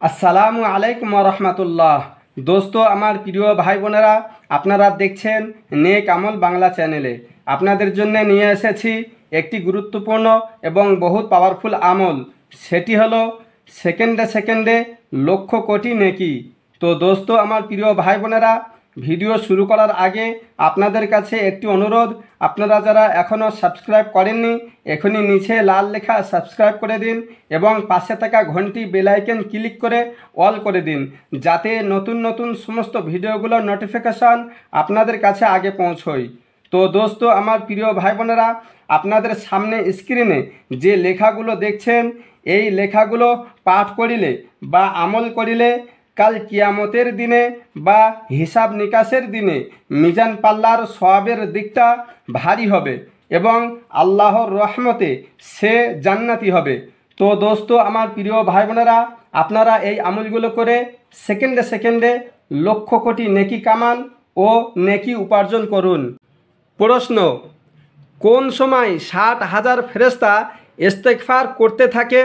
আসসালামু আলাইকুম রহমতুল্লাহ। দোস্ত, আমার প্রিয় ভাই বোনেরা, আপনারা দেখছেন নেক আমল বাংলা চ্যানেলে। আপনাদের জন্য নিয়ে এসেছি একটি গুরুত্বপূর্ণ এবং বহুত পাওয়ারফুল আমল। সেটি হলো সেকেন্ডে সেকেন্ডে লক্ষ কোটি নেকি। তো দোস্ত, আমার প্রিয় ভাই বোনেরা ভিডিও শুরু করার আগে আপনাদের কাছে একটি অনুরোধ। আপনারা যারা এখনও সাবস্ক্রাইব করেননি, এখনই নিচে লাল লেখা সাবস্ক্রাইব করে দিন এবং পাশে থাকা ঘন্টি বেলাইকেন ক্লিক করে অল করে দিন যাতে নতুন নতুন সমস্ত ভিডিওগুলোর নোটিফিকেশান আপনাদের কাছে আগে পৌঁছয়। তো দোস্ত, আমার প্রিয় ভাই বোনেরা, আপনাদের সামনে স্ক্রিনে যে লেখাগুলো দেখছেন, এই লেখাগুলো পাঠ করিলে বা আমল করিলে কাল কিয়ামতের দিনে বা হিসাব নিকাশের দিনে মিজান পাল্লার সবের দিকটা ভারী হবে এবং আল্লাহর রহমতে সে জান্নাতি হবে। তো দোস্ত, আমার প্রিয় ভাই বোনেরা আপনারা এই আমলগুলো করে সেকেন্ডে সেকেন্ডে লক্ষ কোটি নেকি কামান ও নেকি উপার্জন করুন। প্রশ্ন, কোন সময় ষাট হাজার ফেরেস্তা ইস্তেকফার করতে থাকে?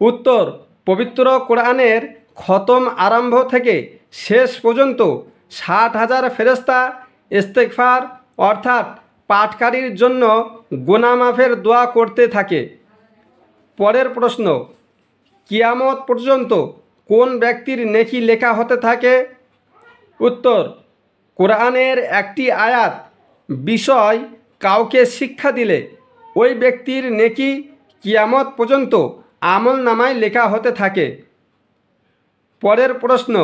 উত্তর, পবিত্র কোরআনের খতম আরম্ভ থেকে শেষ পর্যন্ত ষাট হাজার ফেরেস্তা ইস্তেকফার অর্থাৎ পাঠকারীর জন্য গোনামাফের দোয়া করতে থাকে। পরের প্রশ্ন, কিয়ামত পর্যন্ত কোন ব্যক্তির নেকি লেখা হতে থাকে? উত্তর, কোরআনের একটি আয়াত, বিষয় কাউকে শিক্ষা দিলে ওই ব্যক্তির নেকি কিয়ামত পর্যন্ত আমল নামায় লেখা হতে থাকে। পরের প্রশ্ন,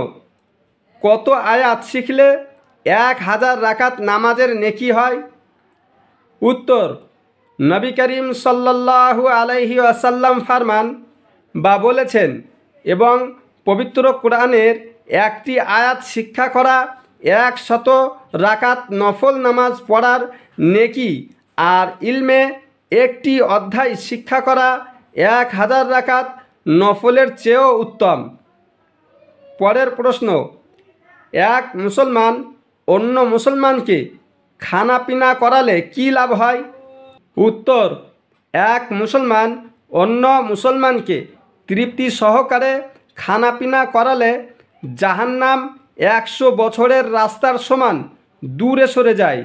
কত আয়াত শিখলে এক হাজার রাকাত নামাজের নেকি হয়? উত্তর, নবী করিম সাল্লাল্লাহু আলাইহি আসাল্লাম ফারমান বা বলেছেন এবং পবিত্র কোরআনের একটি আয়াত শিক্ষা করা এক শত রাকাত নফল নামাজ পড়ার নেকি আর ইলমে একটি অধ্যায় শিক্ষা করা এক হাজার রাকাত নফলের চেয়েও উত্তম। পরের প্রশ্ন, এক মুসলমান অন্য মুসলমানকে খানা পিনা করালে কি লাভ হয়? উত্তর, এক মুসলমান অন্য মুসলমানকে তৃপ্তি সহকারে খানা পিনা করালে জাহান্নাম একশো বছরের রাস্তার সমান দূরে সরে যায়।